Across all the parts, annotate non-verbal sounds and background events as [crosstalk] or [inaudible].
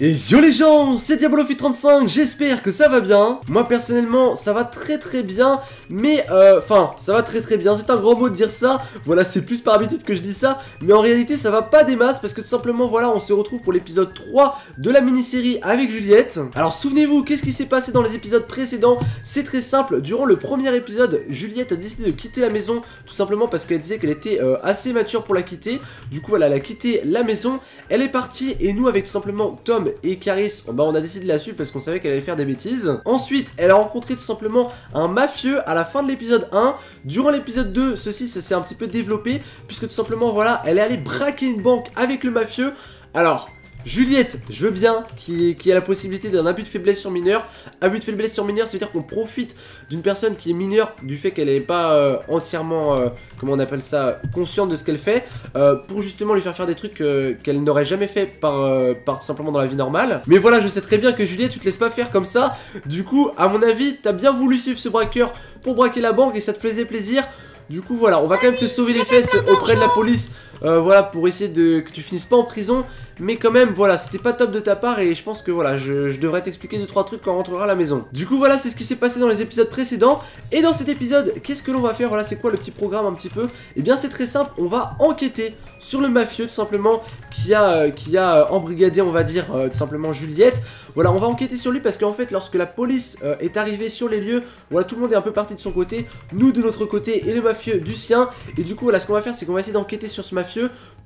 Et yo les gens, c'est DiaboloFit35, j'espère que ça va bien. Moi personnellement, ça va très très bien, mais euh, enfin, ça va très très bien, c'est un grand mot de dire ça. Voilà, c'est plus par habitude que je dis ça, mais en réalité ça va pas des masses parce que tout simplement voilà, on se retrouve pour l'épisode 3 de la mini-série avec Juliette. Alors souvenez-vous, qu'est-ce qui s'est passé dans les épisodes précédents? C'est très simple, durant le premier épisode, Juliette a décidé de quitter la maison tout simplement parce qu'elle disait qu'elle était euh, assez mature pour la quitter. Du coup, voilà, elle a quitté la maison, elle est partie et nous avec tout simplement Tom et Caris, bah on a décidé de la suivre parce qu'on savait qu'elle allait faire des bêtises. Ensuite, elle a rencontré tout simplement un mafieux à la fin de l'épisode 1. Durant l'épisode 2, ceci ça s'est un petit peu développé puisque tout simplement voilà, elle est allée braquer une banque avec le mafieux. Alors, Juliette, je veux bien qui ait la possibilité d'un abus de faiblesse sur mineur. Abus de faiblesse sur mineur, ça veut dire qu'on profite d'une personne qui est mineure du fait qu'elle n'est pas euh, entièrement, euh, comment on appelle ça, consciente de ce qu'elle fait, euh, pour justement lui faire faire des trucs qu'elle n'aurait jamais fait simplement dans la vie normale. Mais voilà, je sais très bien que Juliette, tu te laisses pas faire comme ça. Du coup, à mon avis, t'as bien voulu suivre ce braqueur pour braquer la banque et ça te faisait plaisir. Du coup, voilà, on va quand même te sauver les fesses auprès de la police, voilà, pour essayer de que tu finisses pas en prison. Mais quand même, voilà, c'était pas top de ta part et je pense que voilà, je, devrais t'expliquer 2-3 trucs quand on rentrera à la maison. Du coup, voilà, c'est ce qui s'est passé dans les épisodes précédents. Et dans cet épisode, qu'est-ce que l'on va faire? Voilà, c'est quoi le petit programme un petit peu? Eh bien, c'est très simple, on va enquêter sur le mafieux tout simplement qui a, euh, qui a euh, embrigadé, on va dire, euh, tout simplement Juliette. Voilà, on va enquêter sur lui parce qu'en fait, lorsque la police est arrivée sur les lieux, voilà, tout le monde est un peu parti de son côté, nous de notre côté et le mafieux du sien. Et du coup, voilà, ce qu'on va faire, c'est qu'on va essayer d'enquêter sur ce mafieux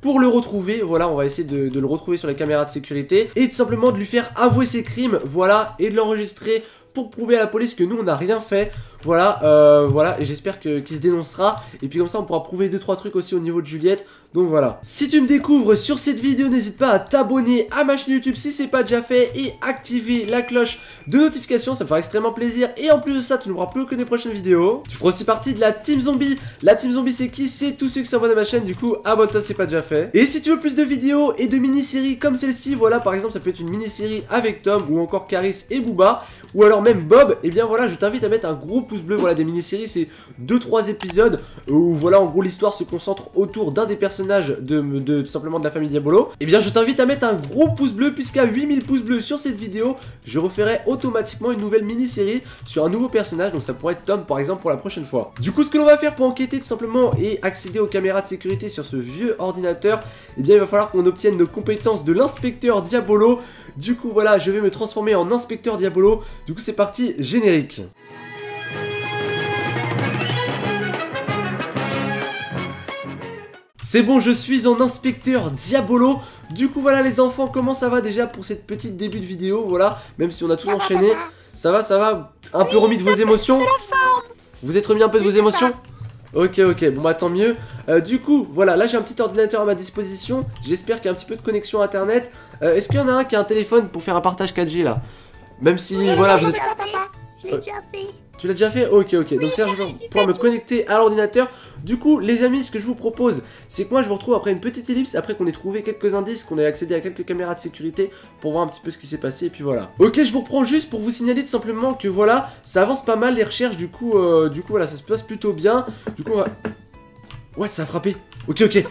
pour le retrouver. Voilà, on va essayer de, le retrouver sur les caméras de sécurité et tout simplement de lui faire avouer ses crimes, voilà, et de l'enregistrer pour prouver à la police que nous on n'a rien fait voilà, euh, voilà, et j'espère qu'il se dénoncera. Et puis comme ça, on pourra prouver 2-3 trucs aussi au niveau de Juliette. Donc voilà. Si tu me découvres sur cette vidéo, n'hésite pas à t'abonner à ma chaîne YouTube si c'est pas déjà fait et activer la cloche de notification, ça me fera extrêmement plaisir. Et en plus de ça, tu ne pourras plus que des prochaines vidéos. Tu feras aussi partie de la Team Zombie. La Team Zombie, c'est qui? C'est tous ceux qui s'abonnent à ma chaîne. Du coup, abonne-toi si c'est pas déjà fait. Et si tu veux plus de vidéos et de mini-séries comme celle-ci, voilà, par exemple, ça peut être une mini-série avec Tom ou encore Caris et Booba, ou alors même Bob, et eh bien voilà, je t'invite à mettre un gros pouce bleu, voilà, des mini-séries, c'est 2-3 épisodes où, voilà, en gros, l'histoire se concentre autour d'un des personnages de, simplement de la famille Diabolo. Et eh bien, je t'invite à mettre un gros pouce bleu, puisqu'à 8000 pouces bleus sur cette vidéo, je referai automatiquement une nouvelle mini-série sur un nouveau personnage, donc ça pourrait être Tom, par exemple, pour la prochaine fois. Du coup, ce que l'on va faire pour enquêter, tout simplement, et accéder aux caméras de sécurité sur ce vieux ordinateur, et eh bien, il va falloir qu'on obtienne nos compétences de l'inspecteur Diabolo. Du coup, voilà, je vais me transformer en inspecteur Diabolo. Du coup, c'est parti, générique. C'est bon, je suis en inspecteur Diabolo. Du coup, voilà les enfants, comment ça va déjà pour cette petite début de vidéo Voilà, même si on a tout enchaîné. Ça va, ça va Un peu remis de vos émotions Vous êtes remis un peu de vos émotions Ok, ok, bon bah tant mieux. Euh, du coup, voilà, là j'ai un petit ordinateur à ma disposition. J'espère qu'il y a un petit peu de connexion internet. Euh, est-ce qu'il y en a un qui a un téléphone pour faire un partage 4G là? Même si, voilà, vous êtes... Je l'ai déjà fait. Tu l'as déjà fait Ok, ok. Donc Serge, je vais pouvoir me connecter à l'ordinateur. Du coup, les amis, ce que je vous propose, c'est que moi, je vous retrouve après une petite ellipse, après qu'on ait trouvé quelques indices, qu'on ait accédé à quelques caméras de sécurité pour voir un petit peu ce qui s'est passé, et puis voilà. Ok, je vous reprends juste pour vous signaler tout simplement que voilà, ça avance pas mal les recherches, du coup, euh, du coup, voilà, ça se passe plutôt bien. Du coup, on va... What, ça a frappé Ok, ok.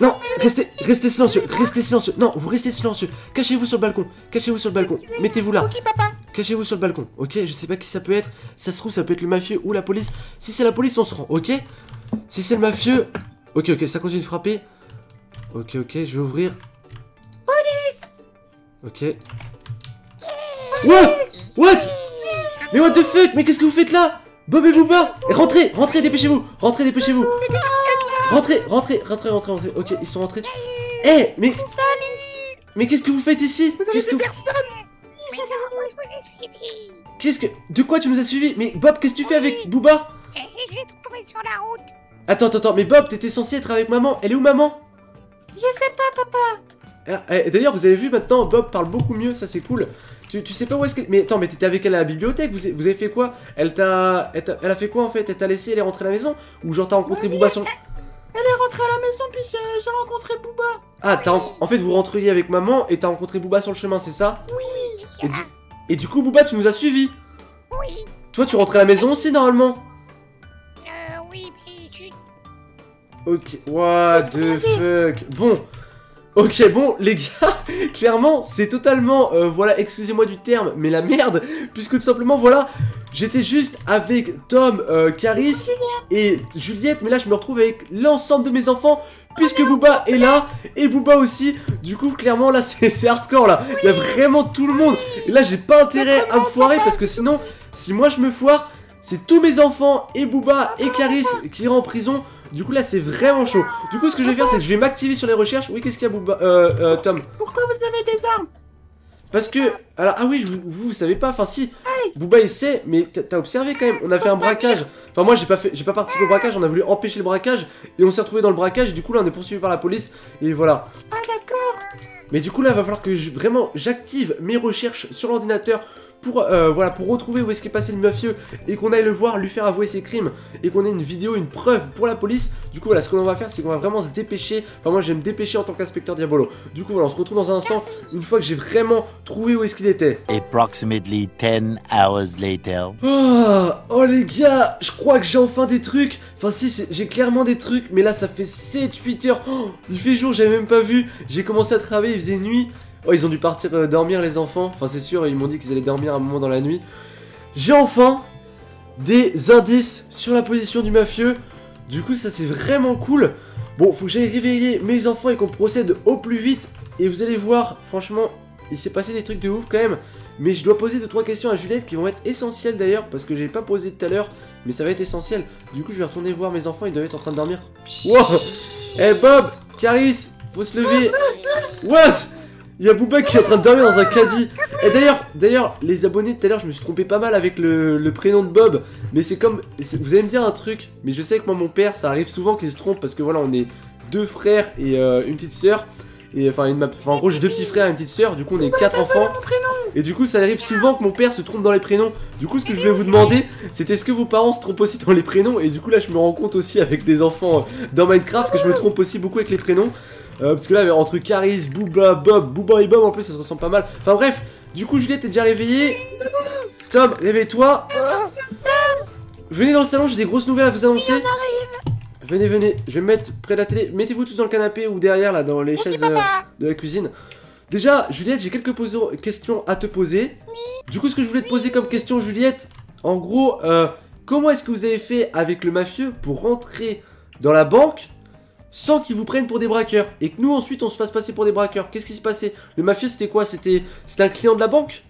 Non, restez, restez silencieux, restez silencieux. Non, vous restez silencieux. Cachez-vous sur le balcon, cachez-vous sur le balcon. Mettez-vous là. Ok, papa. Cachez-vous sur le balcon, ok Je sais pas qui ça peut être. Ça se trouve, ça peut être le mafieux ou la police. Si c'est la police, on se rend, ok? Si c'est le mafieux... Ok, ok, ça continue de frapper. Ok, ok, je vais ouvrir. Police Ok. What? What? Mais what the fuck? Mais qu'est-ce que vous faites là? Bob et Booba Rentrez Rentrez, dépêchez-vous Rentrez, dépêchez-vous Rentrez, rentrez, rentrez, rentrez, rentrez. Ok, ils sont rentrés. Eh, mais... Mais qu'est-ce que vous faites ici Qu'est-ce que personne Qu'est-ce que... De quoi tu nous as suivis Mais Bob, qu'est-ce que tu fais avec Booba eh, Je l'ai trouvé sur la route. Attends, attends, attends, mais Bob, t'étais censé être avec maman. Elle est où maman Je sais pas, papa. Ah, eh, D'ailleurs, vous avez vu maintenant, Bob parle beaucoup mieux, ça c'est cool. Tu, tu, sais pas où est-ce qu'elle... Mais attends, mais t'étais avec elle à la bibliothèque, vous, vous avez fait quoi? Elle t'a... Elle, elle, a fait quoi en fait? Elle t'a laissé, elle est rentrée à la maison? Ou genre t'as rencontré Booba sur... Elle est rentrée à la maison, puis j'ai rencontré Booba. Ah, t'as en... fait, vous rentriez avec maman et t'as rencontré Booba sur le chemin, c'est ça? Oui. Et du... coup, Booba, tu nous as suivis? Oui. Toi, tu rentrais à la maison aussi, normalement? Euh, oui, mais tu... Ok, what the fuck? Bon, Ok, bon, les gars, [laughs] clairement, c'est totalement, euh, voilà, excusez-moi du terme, mais la merde, puisque tout simplement, voilà, j'étais juste avec Tom, euh, Caris et Juliette, mais là, je me retrouve avec l'ensemble de mes enfants, puisque Booba est là, et Booba aussi, du coup, clairement, là, [laughs] c'est hardcore, là, il y a vraiment tout le monde, et là, j'ai pas intérêt à me foirer, parce que sinon, si moi, je me foire, c'est tous mes enfants, et Booba, et Caris, qui iront en prison, du coup, là, c'est vraiment chaud. Du coup, ce que je vais faire, c'est que je vais m'activer sur les recherches. Oui, qu'est-ce qu'il y a, Booba Euh, euh, Tom Pourquoi vous avez des armes Parce que. Alors, ah oui, vous, vous, vous savez pas. Enfin, si. Booba, il sait, mais t'as- observé quand même. On a fait un braquage. Enfin, moi, j'ai pas fait, j'ai pas participé au braquage. On a voulu empêcher le braquage. Et on s'est retrouvé dans le braquage. Du coup, là, on est poursuivi par la police. Et voilà. Ah d'accord. Mais du coup, là, il va falloir que je, vraiment j'active mes recherches sur l'ordinateur. Pour, euh, voilà, pour retrouver où est-ce qu'est passé le mafieux et qu'on aille le voir, lui faire avouer ses crimes et qu'on ait une vidéo, une preuve pour la police. Du coup, voilà, ce qu'on va faire, c'est qu'on va vraiment se dépêcher. Enfin, moi, je vais me dépêcher en tant qu'inspecteur Diabolo. Du coup, voilà, on se retrouve dans un instant, une fois que j'ai vraiment trouvé où est-ce qu'il était. Approximately 10 hours later. Oh, oh les gars, je crois que j'ai enfin des trucs. Enfin si, j'ai clairement des trucs, mais là ça fait 7-8 heures. Oh, il fait jour, j'avais même pas vu. J'ai commencé à travailler, il faisait nuit. Oh, ils ont dû partir euh, dormir les enfants. Enfin c'est sûr, ils m'ont dit qu'ils allaient dormir un moment dans la nuit. J'ai enfin des indices sur la position du mafieux. Du coup ça c'est vraiment cool. Bon, faut que j'aille réveiller mes enfants et qu'on procède au plus vite. Et vous allez voir, franchement, il s'est passé des trucs de ouf quand même. Mais je dois poser 2-3 questions à Juliette qui vont être essentielles d'ailleurs parce que j'ai pas posé tout à l'heure, mais ça va être essentiel. Du coup, je vais retourner voir mes enfants, ils doivent être en train de dormir. Wow Eh Bob Caris Faut se lever What? Il y a Booba qui est en train de dormir dans un caddie. Et d'ailleurs, d'ailleurs, les abonnés tout à l'heure, je me suis trompé pas mal avec le, le prénom de Bob. Mais c'est comme. Vous allez me dire un truc, mais je sais que moi, mon père, ça arrive souvent qu'il se trompe parce que voilà, on est deux frères et euh, une petite sœur. Et enfin, une, enfin, en gros, j'ai deux petits frères et une petite sœur. Du coup, on est quatre enfants. Et du coup, ça arrive souvent que mon père se trompe dans les prénoms. Du coup, ce que je voulais vous demander, c'est est-ce que vos parents se trompent aussi dans les prénoms? Et du coup, là, je me rends compte aussi avec des enfants euh, dans Minecraft que je me trompe aussi beaucoup avec les prénoms. Euh, parce que là, entre Caris, Booba, Bob, Booba et Bob, en plus, ça se ressemble pas mal. Enfin bref, du coup, Juliette est déjà réveillée. Tom, réveille-toi. Venez dans le salon, j'ai des grosses nouvelles à vous annoncer. Venez, venez, je vais me mettre près de la télé. Mettez-vous tous dans le canapé ou derrière, là, dans les chaises euh, de la cuisine. Déjà, Juliette, j'ai quelques questions à te poser. Du coup, ce que je voulais te poser comme question, Juliette, en gros, euh, comment est-ce que vous avez fait avec le mafieux pour rentrer dans la banque sans qu'ils vous prennent pour des braqueurs. Et que nous ensuite on se fasse passer pour des braqueurs. Qu'est-ce qui se passait Le mafieux c'était quoi? C'était un client de la banque?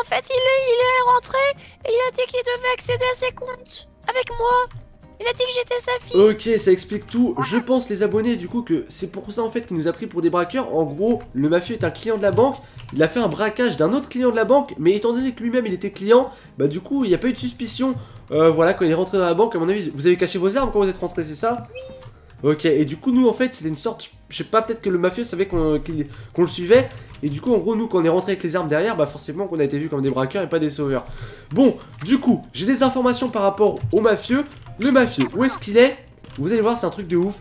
En fait, il est, il est rentré et il a dit qu'il devait accéder à ses comptes. Avec moi. Il a dit que j'étais sa fille. Ok, ça explique tout. Je pense les abonnés du coup que c'est pour ça en fait qu'il nous a pris pour des braqueurs. En gros, le mafieux est un client de la banque. Il a fait un braquage d'un autre client de la banque, mais étant donné que lui-même il était client, bah du coup il n'y a pas eu de suspicion. Euh, voilà, quand il est rentré dans la banque, à mon avis, vous avez caché vos armes quand vous êtes rentré, c'est ça? Oui. Ok, et du coup nous en fait c'était une sorte, je sais pas, peut-être que le mafieux savait qu'on le suivait. Et du coup en gros nous quand on est rentré avec les armes derrière, bah forcément qu'on a été vu comme des braqueurs et pas des sauveurs. Bon, du coup, j'ai des informations par rapport au mafieux. Le mafieux, où est-ce qu'il est? Vous allez voir, c'est un truc de ouf.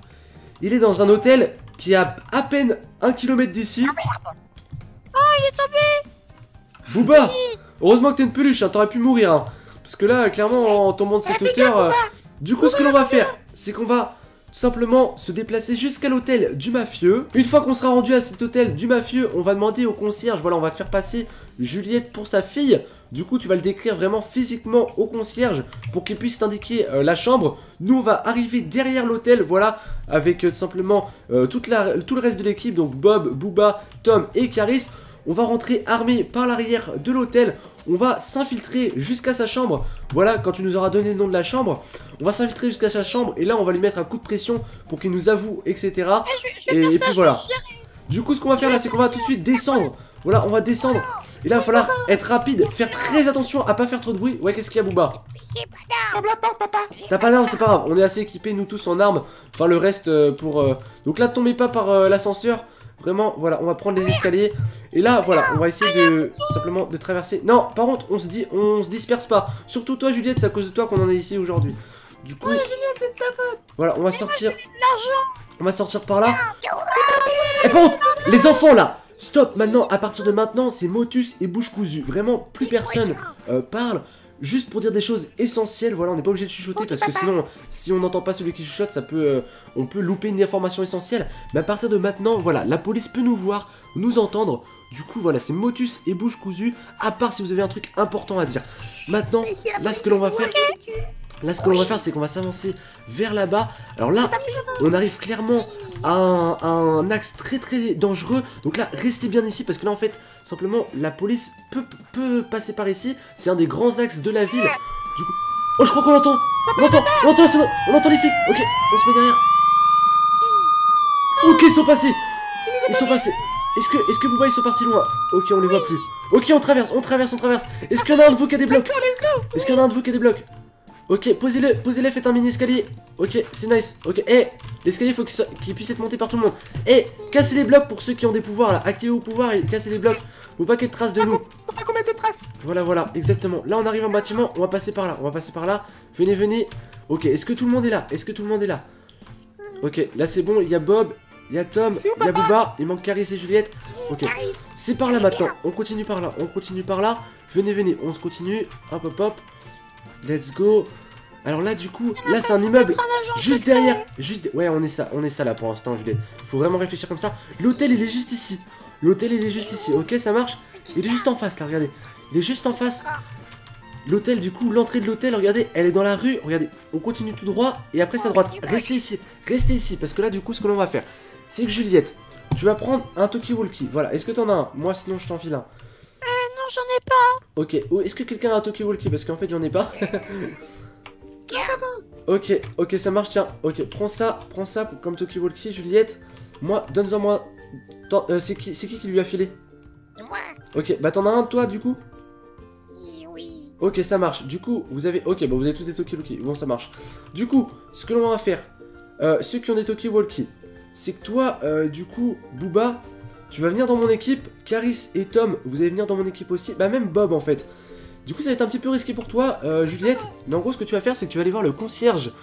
Il est dans un hôtel qui est à à peine un kilomètre d'ici. Oh, il est tombé. Booba Heureusement que t'es une peluche, hein, t'aurais pu mourir. hein. Parce que là, clairement, en tombant de cette hauteur... euh, Du coup, ce que l'on va faire, c'est qu'on va simplement se déplacer jusqu'à l'hôtel du mafieux. Une fois qu'on sera rendu à cet hôtel du mafieux, on va demander au concierge, voilà, on va te faire passer Juliette pour sa fille. Du coup, tu vas le décrire vraiment physiquement au concierge pour qu'il puisse t'indiquer euh, la chambre. Nous, on va arriver derrière l'hôtel, voilà, avec euh, simplement euh, tout le reste de l'équipe, donc Bob, Booba, Tom et Caris. On va rentrer armé par l'arrière de l'hôtel. On va s'infiltrer jusqu'à sa chambre. Voilà, quand tu nous auras donné le nom de la chambre, on va s'infiltrer jusqu'à sa chambre et là on va lui mettre un coup de pression pour qu'il nous avoue, etc. Eh, Et, ça, puis voilà. Du coup, ce qu'on va faire là, c'est qu'on va tout de suite descendre. Voilà, on va descendre. Et là, il va falloir être rapide, faire très attention à pas faire trop de bruit. Ouais, qu'est-ce qu'il y a, Booba? T'as pas d'armes, c'est pas grave. On est assez équipés, nous tous en armes. Enfin, le reste euh, pour. euh, Donc là, tombez pas par euh, l'ascenseur. Vraiment, voilà, on va prendre les escaliers. Et là, voilà, on va essayer de simplement de traverser. Non, par contre, on se dit, on se disperse pas. Surtout toi, Juliette, c'est à cause de toi qu'on en est ici aujourd'hui. Du coup, C'est de ta faute. voilà, on va sortir. On va sortir par là. Et par contre, les enfants là, stop maintenant. À partir de maintenant, c'est motus et bouche cousue. Vraiment, plus personne euh, parle. Juste pour dire des choses essentielles. Voilà, on n'est pas obligé de chuchoter parce que sinon, si on n'entend pas celui qui chuchote, ça peut, euh, on peut louper une information essentielle. Mais à partir de maintenant, voilà, la police peut nous voir, nous entendre. Du coup, voilà, c'est motus et bouche cousue. À part si vous avez un truc important à dire. Maintenant, là, ce que l'on va faire. Là, ce que l'on va faire, c'est qu'on va s'avancer vers là-bas. Alors là, on arrive clairement à un, à un axe très très dangereux. Donc là, restez bien ici parce que là, en fait, simplement, la police peut, peut passer par ici. C'est un des grands axes de la ville. Du coup, oh, je crois qu'on l'entend. On l'entend, on l'entend, on entend les flics. Ok, on se met derrière. Ok, ils sont passés. Ils sont passés. Est-ce que, est-ce que Booba ils sont partis loin? Ok, on les voit plus. Ok, on traverse, on traverse, on traverse. Est-ce qu'il y en a un de vous qui a des blocs? Est-ce qu'il y en a un de vous qui a des blocs? Ok, posez-le, posez-le, faites un mini escalier. Ok, c'est nice. Ok, eh, l'escalier faut qu'il puisse être monté par tout le monde. Eh, cassez les blocs pour ceux qui ont des pouvoirs là. Activez vos pouvoirs et cassez les blocs. Faut pas qu'il y ait de traces de nous. Faut pas qu'on mette de traces? Voilà, voilà, exactement. Là, on arrive en bâtiment, on va passer par là, on va passer par là. Venez, venez. Ok, est-ce que tout le monde est là? Est-ce que tout le monde est là? Ok, là c'est bon, il y a Bob, il y a Tom, il y a Booba, il manque Caris et Juliette. Ok, c'est par là maintenant, on continue par là, on continue par là. Venez, venez, on se continue. Hop, hop, hop. Let's go. Alors là, du coup, là c'est un immeuble juste derrière. Juste, ouais, on est ça, on est ça là pour l'instant, Juliette. Faut vraiment réfléchir comme ça. L'hôtel, il est juste ici. L'hôtel, il est juste ici. Ok, ça marche? Il est juste en face là, regardez. Il est juste en face. L'hôtel, du coup, l'entrée de l'hôtel, regardez, elle est dans la rue. Regardez, on continue tout droit et après c'est à droite. Restez ici, restez ici parce que là, du coup, ce que l'on va faire, c'est que Juliette, tu vas prendre un talkie-walkie. Voilà, est-ce que t'en as un? Moi, sinon, je t'en file un. J'en ai pas. Ok, Oh, est-ce que quelqu'un a un talkie-walkie Parce qu'en fait, j'en ai pas. [laughs] ok, ok, ça marche, tiens. Ok, prends ça, prends ça comme talkie-walkie, Juliette. Moi, donne-en moi. Euh, c'est qui, c'est qui qui lui a filé? Moi. Ok, bah t'en as un toi du coup? Oui, Oui. Ok, ça marche. Du coup, vous avez. Ok, bon, vous avez tous des talkie-walkie. Bon, ça marche. Du coup, ce que l'on va faire, euh, ceux qui ont des talkie-walkie, c'est que toi, euh, du coup, Booba, tu vas venir dans mon équipe. Caris et Tom, vous allez venir dans mon équipe aussi. Bah, même Bob en fait. Du coup, ça va être un petit peu risqué pour toi, euh, Juliette. Mais en gros, ce que tu vas faire, c'est que tu vas aller voir le concierge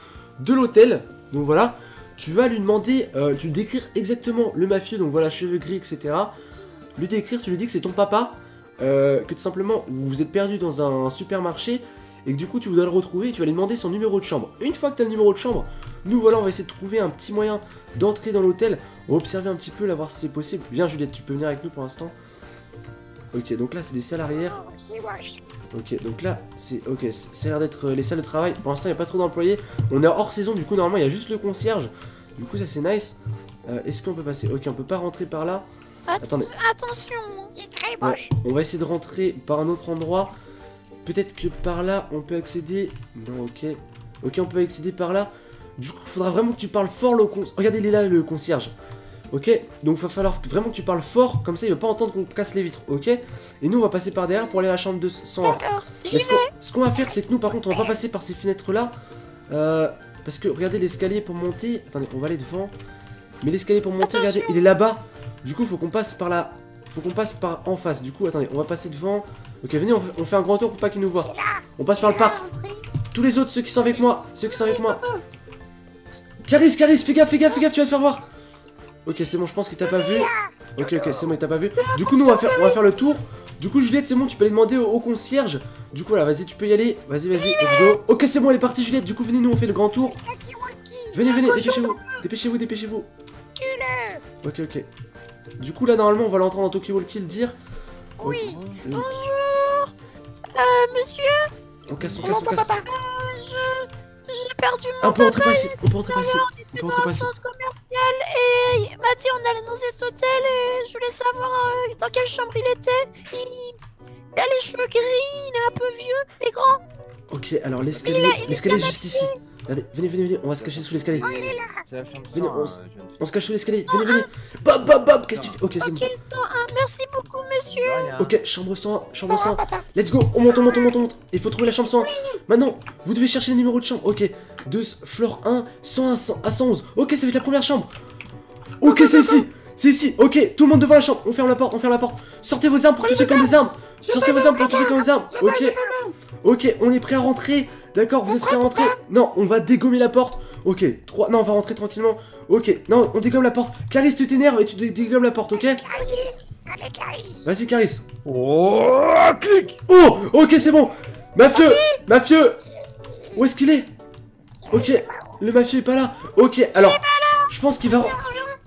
de l'hôtel. Donc voilà. Tu vas lui demander, euh, tu décrire exactement le mafieux, donc voilà, cheveux gris, etc. Lui décrire, tu lui dis que c'est ton papa, euh, que tout simplement vous êtes perdu dans un supermarché et que du coup tu voudrais le retrouver et tu vas lui demander son numéro de chambre. Une fois que tu as le numéro de chambre, nous voilà, on va essayer de trouver un petit moyen d'entrer dans l'hôtel. On va observer un petit peu là, voir si c'est possible. Viens Juliette, tu peux venir avec nous pour l'instant. Ok, donc là c'est des salles arrière. Ok, donc là, c'est ok, ça a l'air d'être euh, les salles de travail. Pour l'instant, il n'y a pas trop d'employés. On est hors saison, du coup, normalement, il y a juste le concierge. Du coup, ça c'est nice. Euh, Est-ce qu'on peut passer? Ok, on peut pas rentrer par là. Att- Attendez. Attention. C'est très Ouais, moche. on va essayer de rentrer par un autre endroit. Peut-être que par là, on peut accéder. Non, ok. Ok, on peut accéder par là. Du coup, il faudra vraiment que tu parles fort le concierge. Regardez, il est là, le concierge. Ok Donc, il va falloir vraiment que tu parles fort. Comme ça, il va pas entendre qu'on casse les vitres. Ok? Et nous, on va passer par derrière pour aller à la chambre de 101. D'accord. Ce qu'on va faire, c'est que nous, par contre, on va pas passer par ces fenêtres-là. Euh, parce que, regardez l'escalier pour monter. Attendez, on va aller devant. Mais l'escalier pour monter, regardez, il est là-bas. Du coup, faut qu'on passe par là. Faut qu'on passe par en face. Du coup, attendez, on va passer devant. Ok, venez, on fait, on fait un grand tour pour pas qu'il nous voit. On passe par le parc. Tous les autres, ceux qui sont avec moi. Ceux qui sont avec moi. Caris, Caris, fais gaffe, fais gaffe, fais gaffe, tu vas te faire voir. Ok, c'est bon, je pense qu'il t'a pas vu. Ok, ok, c'est bon, il t'a pas vu. Du coup, nous, on va faire, on va faire le tour. Du coup, Juliette, c'est bon, tu peux aller demander au, au concierge. Du coup, là, vas-y, tu peux y aller. Vas-y, vas-y, let's go. Ok, c'est bon, elle est partie, Juliette. Du coup, venez, nous, on fait le grand tour. Venez, venez, dépêchez-vous. Dépêchez-vous, dépêchez-vous. Ok, ok. Du coup, là, normalement, on va l'entendre en Tokyo Walkie le dire. Oui. Bonjour. Euh, monsieur, On casse, on casse, on casse. J'ai perdu mon on peut rentrer ici. On peut rentrer ici. On peut dans rentrer centre commercial et il m'a dit on allait dans cet hôtel et je voulais savoir euh, dans quelle chambre il était. Il... a les cheveux gris, il est un peu vieux, est grand. Ok, alors l'escalier, l'escalier juste ici. Regardez, venez, venez, venez, on va se cacher sous l'escalier. Venez, 100, on euh. On se cache sous l'escalier. Venez, venez. Bob, Bob, Bob, qu'est-ce que tu fais? Ok, c'est bon. Ok, 101, merci beaucoup monsieur. Ok, chambre 100, chambre 100. papa. Let's go, on monte, on monte, on monte, on monte. Il faut trouver la chambre 100. Maintenant, vous devez chercher le numéro de chambre. Ok, 2, floor 1, 100 à, 100 à 111. Ok, ça va être la première chambre. Ok, c'est ici. C'est ici. Ok, tout le monde devant la chambre. On ferme la porte, on ferme la porte. Sortez vos armes pour tous ceux qui ont des armes. Sortez vos armes pour tous ceux qui ont des armes. Ok. Ok, on est prêt à rentrer. D'accord, vous êtes prêts à rentrer Non, on va dégommer la porte. Ok, 3. Non, on va rentrer tranquillement. Ok, non, on dégomme la porte. Caris, tu t'énerves et tu dé- dégommes la porte, ok Allez, Caris. Vas-y, Caris. Oh, clic Oh, ok, c'est bon. Mafieux Mafieux Où est-ce qu'il est? Ok, le mafieux est pas là. Ok, alors, je pense qu'il va...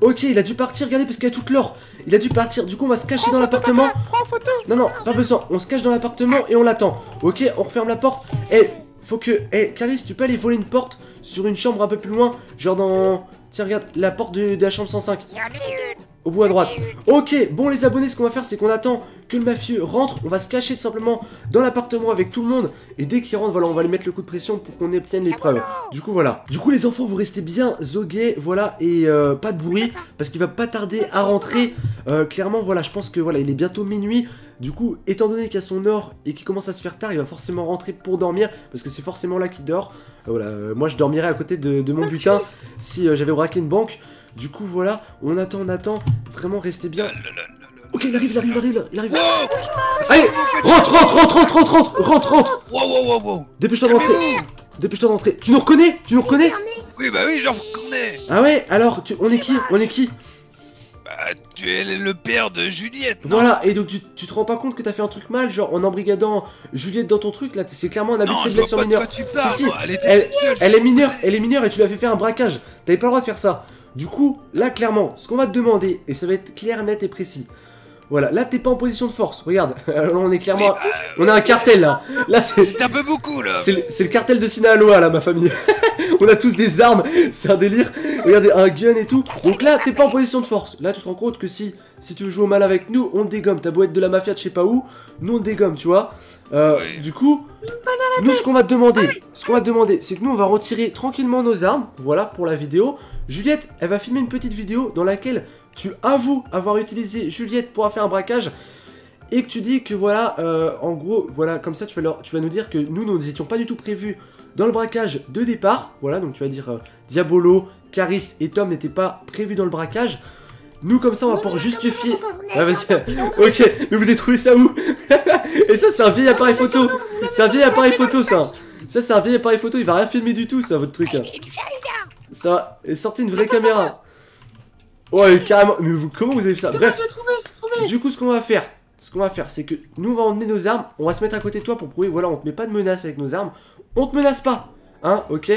Ok, il a dû partir, regardez, parce qu'il y a toute l'or. Il a dû partir, du coup on va se cacher dans l'appartement. Prends photo. Non, non, pas besoin. On se cache dans l'appartement et on l'attend. Ok, on referme la porte. Eh, faut que... Eh, Caris, tu peux aller voler une porte sur une chambre un peu plus loin Genre dans... Tiens, regarde, la porte de, la chambre 105. Il y en a une. Au bout à droite. Ok, bon les abonnés, ce qu'on va faire, c'est qu'on attend que le mafieux rentre. On va se cacher tout simplement dans l'appartement avec tout le monde. Et dès qu'il rentre, voilà, on va lui mettre le coup de pression pour qu'on obtienne les preuves. Du coup, voilà. Du coup, les enfants, vous restez bien zogués, voilà, et euh, pas de bruit, parce qu'il va pas tarder à rentrer. Euh, clairement, voilà, je pense que voilà, il est bientôt minuit. Du coup, étant donné qu'il y a son or et qu'il commence à se faire tard, il va forcément rentrer pour dormir, parce que c'est forcément là qu'il dort. Euh, voilà, euh, moi je dormirais à côté de, de mon butin si euh, j'avais braqué une banque. Du coup, voilà, on attend, on attend. Vraiment, restez bien. Ok, il arrive, il arrive, il arrive, il arrive. Wow Allez, rentre, rentre, rentre, rentre, rentre, rentre, rentre, rentre. Wow, wow, wow, wow Dépêche-toi d'entrer. Dépêche-toi d'entrer. Tu nous reconnais? Tu nous reconnais? Oui, bah oui, j'en reconnais Ah ouais? Alors, tu- on est qui? On est qui? Bah, tu es le père de Juliette, non? Voilà, et donc tu, tu te rends pas compte que t'as fait un truc mal, genre en embrigadant Juliette dans ton truc, là, c'est clairement un abus de faiblesse sur mineur. Si, si, elle elle- Elle est mineure, elle est mineure et tu lui as fait faire un braquage. T'avais pas le droit de faire ça. Du coup, là, clairement, ce qu'on va te demander, et ça va être clair, net et précis. Voilà, là, t'es pas en position de force. Regarde, [laughs] là, on est Oui, clairement. bah, On a un cartel là. Là, c'est. c'est un peu beaucoup, là C'est le, c'est le cartel de Sinaloa là, ma famille. [laughs] On a tous des armes, c'est un délire. Regardez, un gun et tout. Donc là, t'es pas en position de force. Là, tu te rends compte que si, si tu veux jouer au mal avec nous, on te dégomme. T'as beau être de la mafia de je sais pas où, nous on te dégomme, tu vois. Euh. Du coup, nous ce qu'on va te demander, ce qu'on va te demander, c'est que nous on va retirer tranquillement nos armes. Voilà pour la vidéo. Juliette, elle va filmer une petite vidéo dans laquelle tu avoues avoir utilisé Juliette pour faire un braquage et que tu dis que voilà, euh, en gros, voilà, comme ça tu vas, leur- tu vas nous dire que nous, nous n'étions pas du tout prévus dans le braquage de départ. Voilà, donc tu vas dire euh, Diabolo, Caris et Tom n'étaient pas prévus dans le braquage. Nous, comme ça, on va pouvoir justifier. Vas-y. Ok, mais vous avez trouvé ça où? [laughs] Et ça, c'est un vieil appareil photo. C'est un vieil appareil photo, ça. Ça, c'est un vieil appareil photo. Il va rien filmer du tout, ça, votre truc. hein. Ça va. Et sortez une vraie caméra. Ouais, carrément. Mais vous, comment vous avez fait ça? Bref. Du coup, ce qu'on va faire, ce qu'on va faire, c'est que nous, on va emmener nos armes. On va se mettre à côté de toi pour prouver, voilà, on te met pas de menace avec nos armes. On te menace pas. Hein, ok?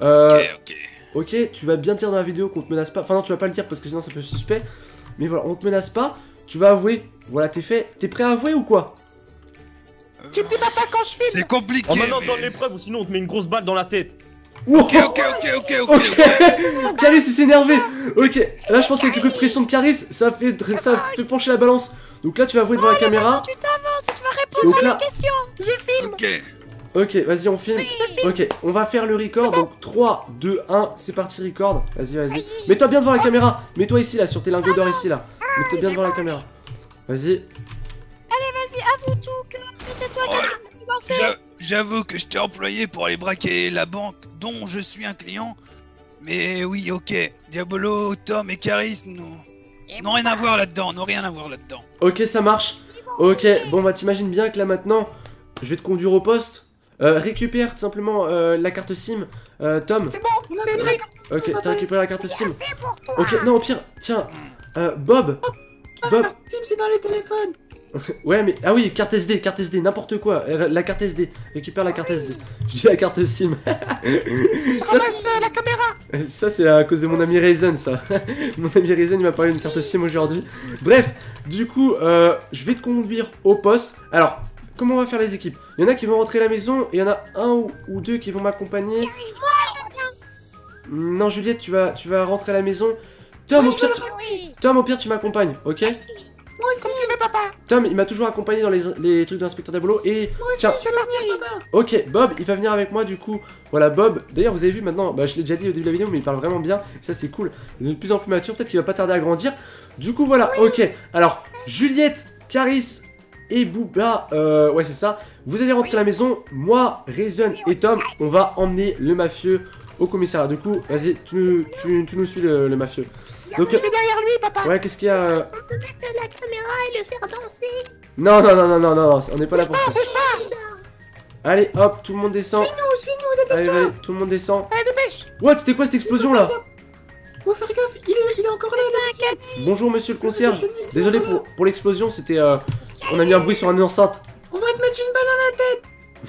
Euh, Ok, ok. Ok, tu vas bien dire dans la vidéo qu'on te menace pas. Enfin, non, tu vas pas le dire parce que sinon ça peut être suspect. Mais voilà, on te menace pas. Tu vas avouer. Voilà, t'es fait. T'es prêt à avouer ou quoi? Tu me dis papa quand je filme. C'est compliqué, Oh maintenant mais- donne les preuves ou sinon on te met une grosse balle dans la tête. Wow. Ok, ok, ok, ok, ok, Ok [laughs] Caris il s'est énervé Ok, là je pense qu'avec le coup de pression de Caris, ça fait, ça fait pencher la balance. Donc là tu vas avouer devant la caméra. Tu t'avances et tu vas répondre Donc à là, la question. ok. ok, vas-y on filme. Ok, on va faire le record. Donc 3, 2, 1, c'est parti record. Vas-y, vas-y. Mets-toi bien devant la caméra. Mets-toi ici là, sur tes lingots d'or ici là. Mets-toi bien devant la caméra. Vas-y. Vas-y, avoue tout que c'est toi qui as commencé. J'a- J'avoue que je t'ai employé pour aller braquer la banque dont je suis un client. Mais oui, ok. Diabolo, Tom et Caris n'ont Et n'ont rien à voir là-dedans, n'ont rien à voir là-dedans. Ok, ça marche. Ok, bon bah t'imagines bien que là maintenant, je vais te conduire au poste. Euh, récupère tout simplement euh, la carte SIM. Euh, Tom, C'est bon, c'est vrai. ok, t'as récupéré la carte SIM. C'est pour toi. Ok, non, au pire, tiens, euh, Bob. Bob, Tim, c'est dans les téléphones. [laughs] ouais, mais ah oui, carte SD, carte SD, n'importe quoi. Euh, La carte SD, récupère la carte SD. Je dis la carte SIM. [laughs] ça, la caméra. c'est- ça, c'est à cause de mon ami Raisin, ça. [laughs] mon ami Raisin, il m'a parlé d'une carte SIM aujourd'hui. Bref, du coup, euh, je vais te conduire au poste. Alors, comment on va faire les équipes? Il y en a qui vont rentrer à la maison, et il y en a un ou, deux qui vont m'accompagner. Non, Juliette, tu vas, tu vas rentrer à la maison. Tom, au pire, tu. Tom, au pire, tu m'accompagnes, ok Moi aussi. Comme tu veux papa. Tom, il m'a toujours accompagné dans les, les trucs de l'inspecteur Diabolo et tiens, Je vais partir papa. ok, Bob, il va venir avec moi du coup. Voilà, Bob. D'ailleurs, vous avez vu maintenant, bah, je l'ai déjà dit au début de la vidéo, mais il parle vraiment bien. Et ça, c'est cool. Il est de plus en plus mature. Peut-être qu'il va pas tarder à grandir. Du coup, voilà, ok. Alors, Juliette, Caris et Booba, euh, ouais, c'est ça. Vous allez rentrer à la maison. Moi, Raisin et Tom, on va emmener le mafieux au commissariat. Du coup, vas-y, tu, nous- tu, tu nous suis le, le mafieux. Donc, Je derrière lui papa. ouais, qu'est-ce qu'il y a euh, On peut mettre la caméra et le faire danser. Non, non, non, non, non, non, on n'est pas là pour ça. Allez, hop, tout le monde descend. Suis-nous, suis-nous, Allez, allez, tout le monde descend. Allez, dépêche. What, c'était quoi cette explosion là Faut faire gaffe. Il est, il est encore là. là. Bonjour monsieur le concierge. Désolé pour, pour l'explosion, c'était... euh, on a mis un bruit sur un enceinte. On va te mettre une balle dans la tête.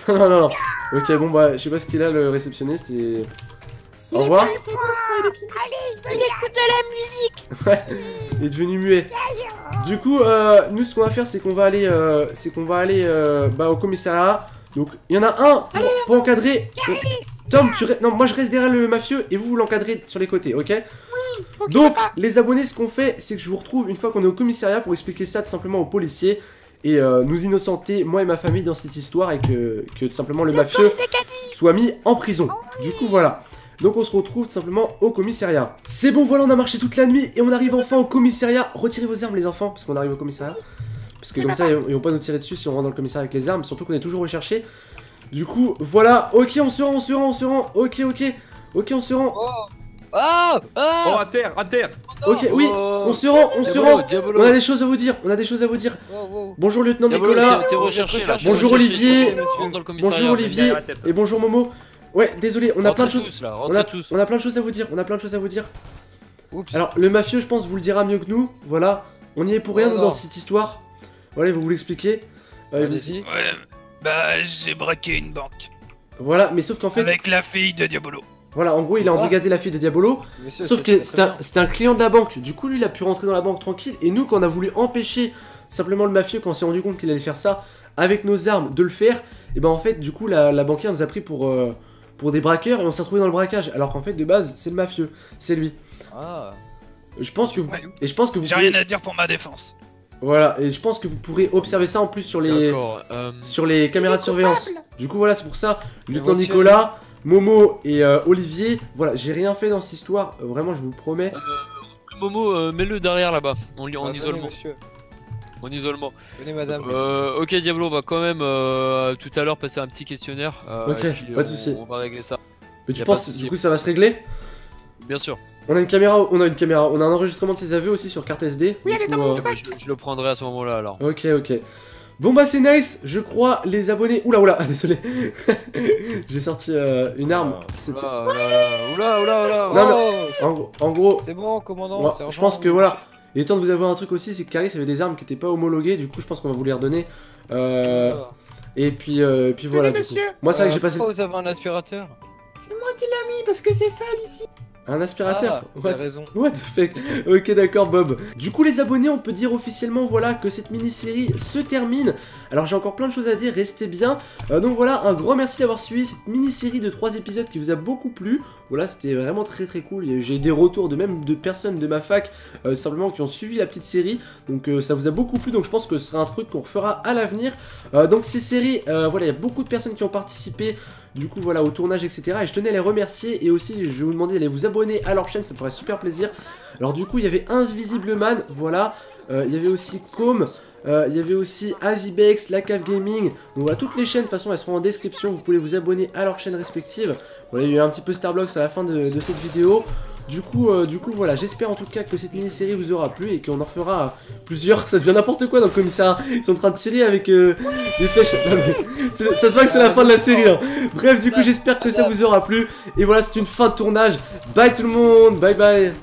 Non, [laughs] non, non, non. Ok, bon, bah, je sais pas ce qu'il a, le réceptionniste, et... Au revoir. Il écoute de la musique. [laughs] Ouais, il est devenu muet. Du coup, euh, nous, ce qu'on va faire, c'est qu'on va aller, euh, c'est qu'on va aller, euh, bah, au commissariat. Donc, il y en a un pour, pour encadrer. Donc, Tom, tu restes- non, moi je reste derrière le mafieux et vous vous l'encadrez sur les côtés, ok? Donc, les abonnés, ce qu'on fait, c'est que je vous retrouve une fois qu'on est au commissariat pour expliquer ça tout simplement aux policiers et euh, nous innocenter, moi et ma famille, dans cette histoire et que, que tout simplement le mafieux soit mis en prison. Du coup, voilà. Donc on se retrouve tout simplement au commissariat. C'est bon, voilà, on a marché toute la nuit et on arrive enfin au commissariat. Retirez vos armes, les enfants, parce qu'on arrive au commissariat. Parce que comme ça, ils vont pas nous tirer dessus si on rentre dans le commissariat avec les armes, surtout qu'on est toujours recherché. Du coup, voilà, ok, on se rend, on se rend, on se rend, ok, ok, ok, on se rend, Oh Oh, Ah à terre, à terre ok, oui, on se rend, on se rend. On a des choses à vous dire, on a des choses à vous dire. Oh, oh. Bonjour lieutenant Diabolo, Nicolas, recherché là. Bonjour, recherché, Olivier. bonjour Olivier et bonjour Momo. Ouais, désolé, on a plein de choses. On a, tous. on a plein de choses à vous dire, on a plein de choses à vous dire. Oups. Alors, le mafieux, je pense, vous le dira mieux que nous. Voilà, on y est pour rien, Oh nous, dans cette histoire. Voilà, il va vous l'expliquer. Euh, Allez-y. Ouais, bah j'ai braqué une banque. Voilà, mais sauf qu'en fait, Avec la fille de Diabolo. voilà, en gros, il a embrigadé la fille de Diabolo. Monsieur, Sauf que un, c'était un client de la banque. Du coup, lui, il a pu rentrer dans la banque tranquille. Et nous, quand on a voulu empêcher simplement le mafieux, quand on s'est rendu compte qu'il allait faire ça avec nos armes, de le faire, et ben en fait, du coup, la, la banquière nous a pris pour, euh, pour des braqueurs et on s'est retrouvé dans le braquage. Alors qu'en fait, de base, c'est le mafieux, c'est lui. Ah. Je pense que vous, Ouais. et je pense que vous J'ai rien à dire pour ma défense. voilà, et je pense que vous pourrez observer ça en plus sur les, euh, sur les caméras de surveillance. Du coup, voilà, c'est pour ça, lieutenant. Nicolas, Momo et euh, Olivier, voilà, j'ai rien fait dans cette histoire. Euh, vraiment, je vous le promets. Momo, euh, mets-le derrière là-bas, en, li- en Ah. En isolement. Venez, madame. Euh, ok, Diablo, on va quand même euh, tout à l'heure passer un petit questionnaire. euh, Ok, et puis, pas de on- soucis. On va régler ça. Mais tu penses, du coup, ça va se régler? Bien sûr. On a une caméra, on a une caméra, on a un enregistrement de ses aveux aussi sur carte SD. Oui, elle est dans mon euh, ben, je, je le prendrai à ce moment-là alors. Ok, ok. Bon bah c'est nice, je crois les abonnés. Oula oula, ah, [laughs] désolé. [laughs] J'ai sorti euh, une arme. Oula, oula, oula, oula, oula. Non, mais- Oh, En, gros- en gros, C'est bon, commandant. moi, je pense que voilà, il est temps de vous avouer un truc aussi, c'est que Caris avait des armes qui étaient pas homologuées, du coup je pense qu'on va vous les redonner. Euh, et puis, euh, et puis voilà du coup. Moi c'est vrai que j'ai Euh, passé pourquoi vous avez un aspirateur? C'est moi qui l'ai mis parce que c'est sale ici. Un aspirateur. Ah, What raison. What the fuck [laughs] Ok d'accord Bob. Du coup les abonnés on peut dire officiellement voilà que cette mini-série se termine. Alors j'ai encore plein de choses à dire, restez bien. Euh, donc voilà un grand merci d'avoir suivi cette mini-série de 3 épisodes qui vous a beaucoup plu. Voilà c'était vraiment très très cool. J'ai eu des retours de même de personnes de ma fac euh, simplement qui ont suivi la petite série. Donc euh, ça vous a beaucoup plu donc je pense que ce sera un truc qu'on refera à l'avenir. Donc ces séries, voilà il y a beaucoup de personnes qui ont participé du coup voilà au tournage etc. Et je tenais à les remercier et aussi je vais vous demander d'aller vous abonner à leur chaîne, ça me ferait super plaisir. Alors du coup il y avait Invisible Man, voilà, Euh, il y avait aussi Com, euh, il y avait aussi Azibex, La Cave Gaming, donc voilà toutes les chaînes de toute façon elles seront en description, vous pouvez vous abonner à leurs chaînes respectives. Voilà il y a eu un petit peu Starblox à la fin de, de cette vidéo. Du coup, euh, du coup, voilà, j'espère en tout cas que cette mini-série vous aura plu et qu'on en refera plusieurs. Ça devient n'importe quoi dans le commissariat. Ils sont en train de tirer avec euh, des flèches. Ça se voit que c'est la fin de la série. hein. Bref, du coup, j'espère que ça vous aura plu. Et voilà, c'est une fin de tournage. Bye tout le monde, bye bye.